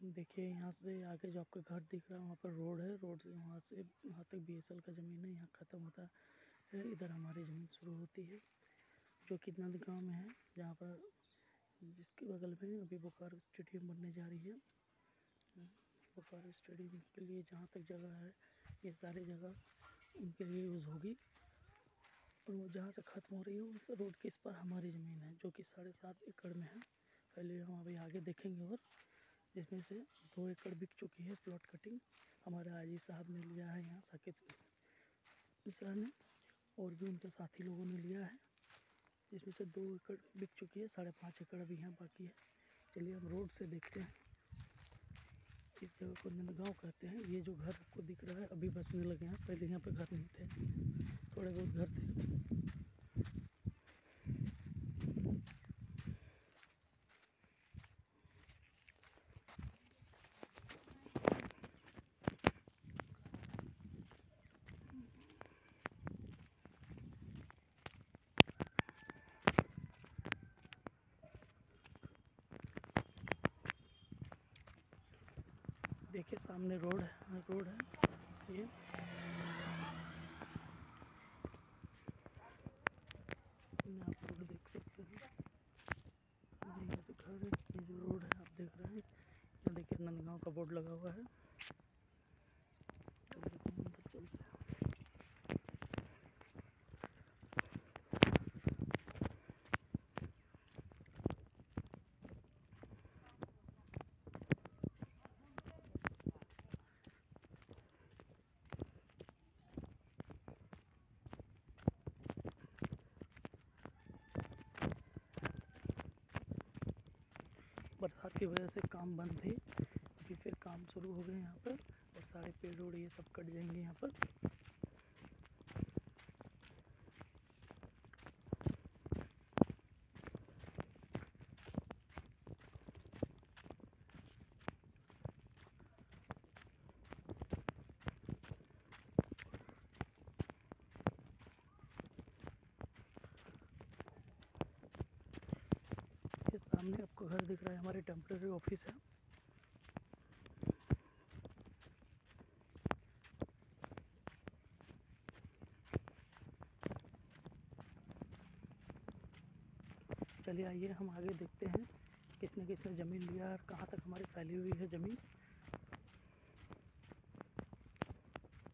देखिए, यहाँ से आगे जो आपका घर दिख रहा है, वहाँ पर रोड है। रोड से वहाँ से, वहाँ तक बीएसएल का ज़मीन है। यहाँ ख़त्म होता है। इधर हमारी ज़मीन शुरू होती है, जो कि नंद गाँव में है, जहाँ पर जिसके बगल में अभी बोकारो स्टेडियम बनने जा रही है। बोकारो स्टेडियम के लिए जहाँ तक जगह है, ये सारी जगह उनके लिए यूज़ होगी। और वो जहाँ से ख़त्म हो रही है, उस रोड के इस पर हमारी ज़मीन है, जो कि साढ़े सात एकड़ में है। पहले हम अभी आगे देखेंगे और जिसमें से दो एकड़ बिक चुकी है प्लॉट कटिंग हमारे आजी साहब ने लिया है यहाँ साकित मिश्रा ने और भी उनके साथी लोगों ने लिया है। जिसमें से दो एकड़ बिक चुकी है, साढ़े पाँच एकड़ अभी यहाँ बाकी है। चलिए हम रोड से देखते हैं। इस जगह को नंदगांव कहते हैं। ये जो घर आपको दिख रहा है, अभी बचने लगे हैं। पहले यहाँ पर घर नहीं थे। थोड़े बहुत घर थे। देखिए सामने रोड है रोड है। ये। आप रोड देख सकते हैं। ये घर है, ये जो रोड है, आप देख रहे हैं। यहाँ देखिए नंदगांव का बोर्ड लगा हुआ है। बरसात की वजह से काम बंद थे अभी फिर काम शुरू हो गए यहाँ पर और सारे पेड़ ओड़ ये सब कट जाएँगे यहाँ पर। सामने आपको घर दिख रहा है, हमारे टेम्प्रेरी ऑफ़िस है। चलिए आइए, हम आगे देखते हैं, किसने किसने ज़मीन लिया और कहाँ तक हमारी फैली हुई है ज़मीन।